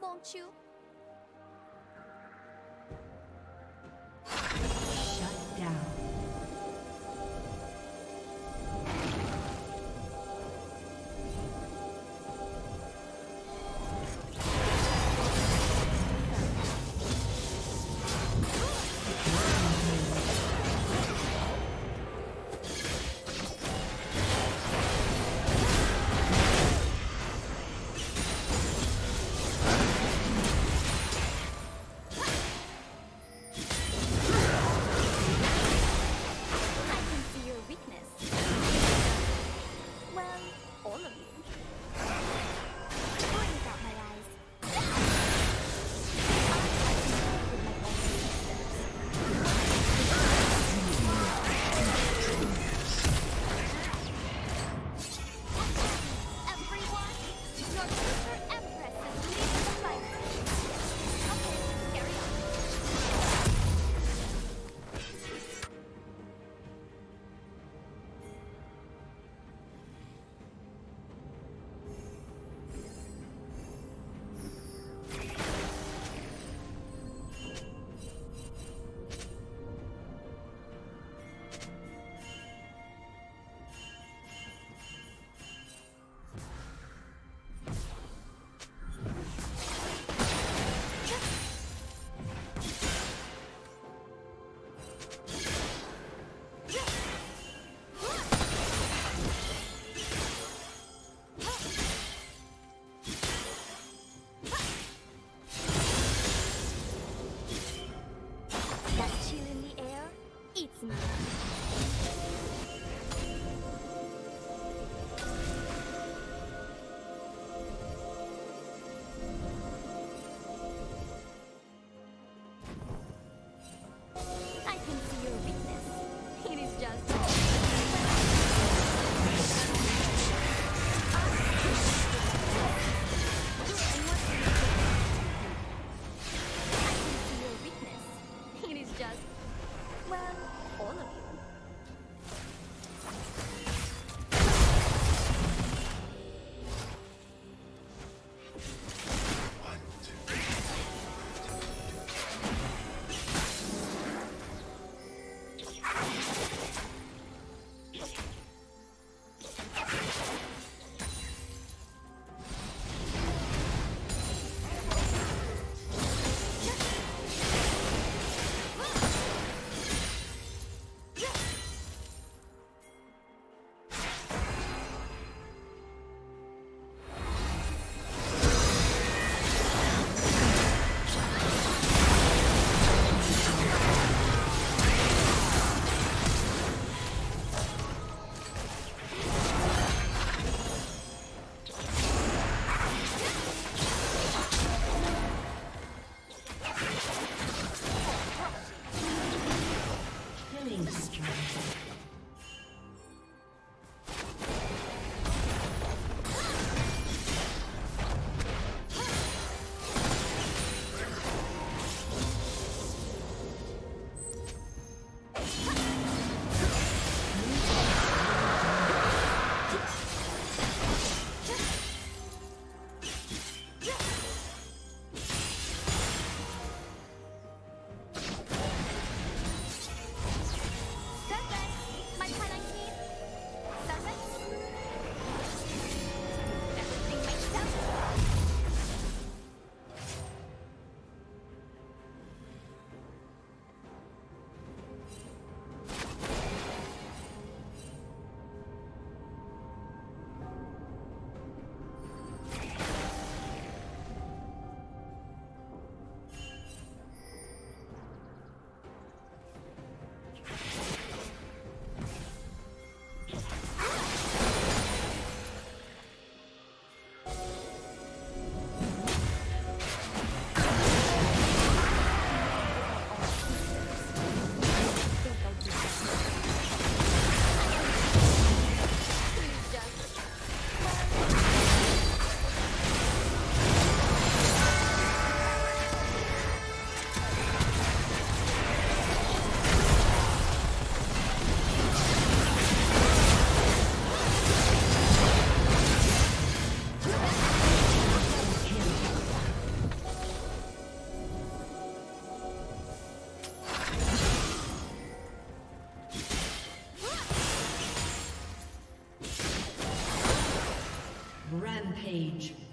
won't you? Rampage.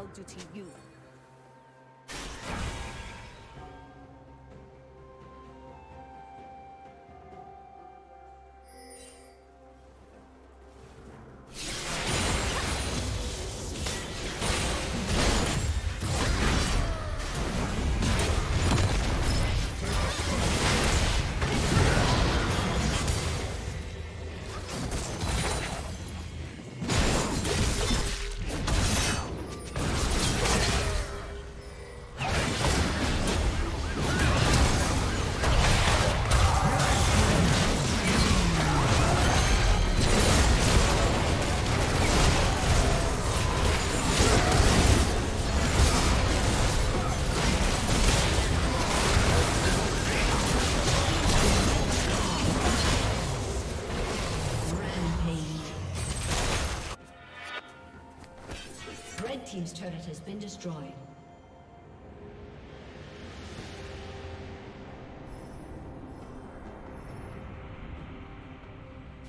I'll do to you. Has been destroyed.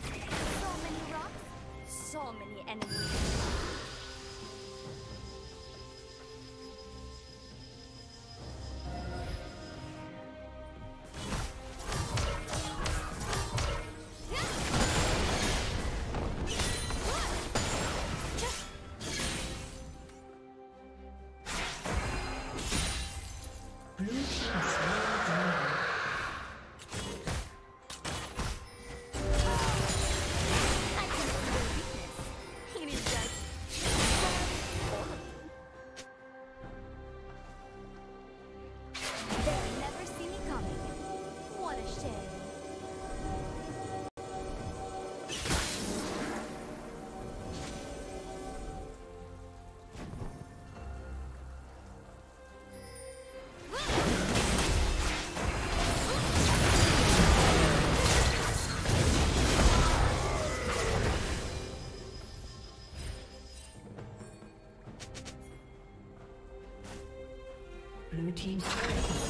So many rocks, so many enemies. Team's. turret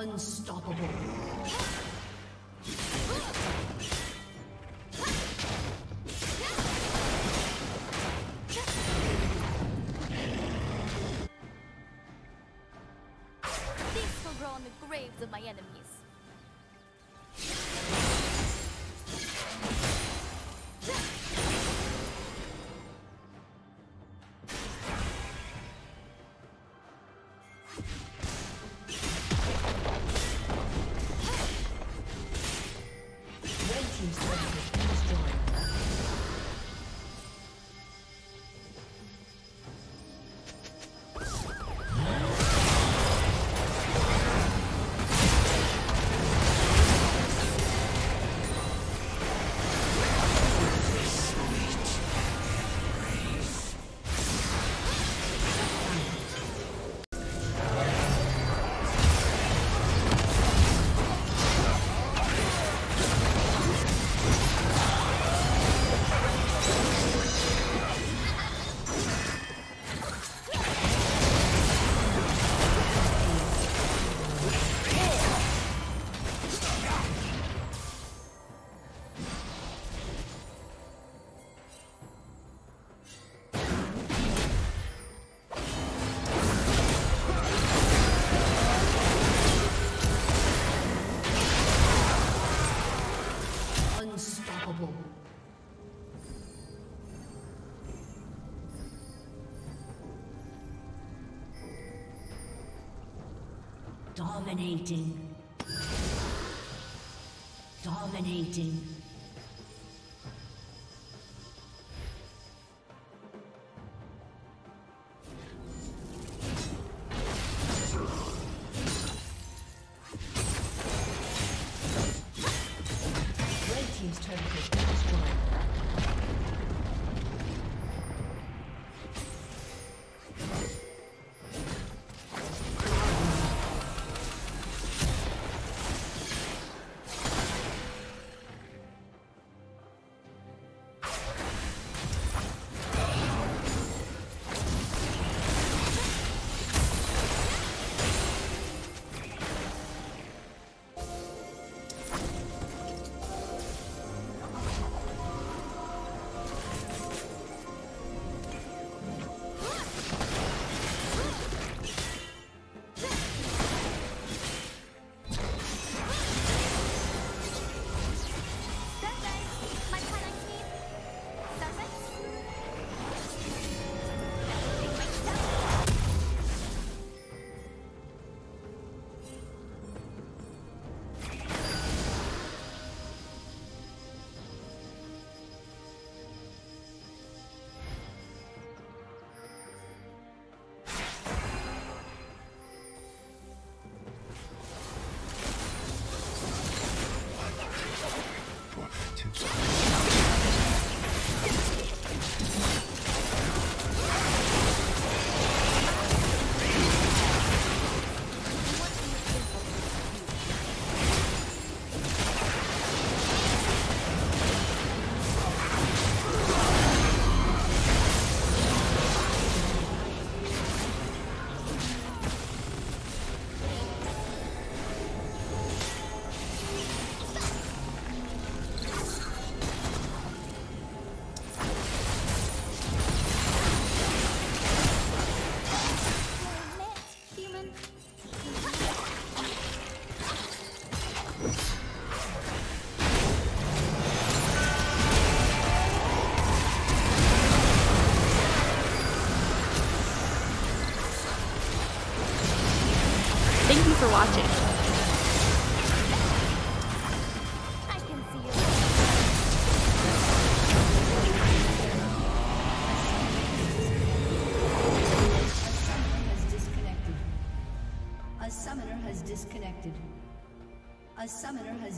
Unstoppable. These will grow on the graves of my enemies. Dominating. Dominating.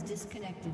Disconnected.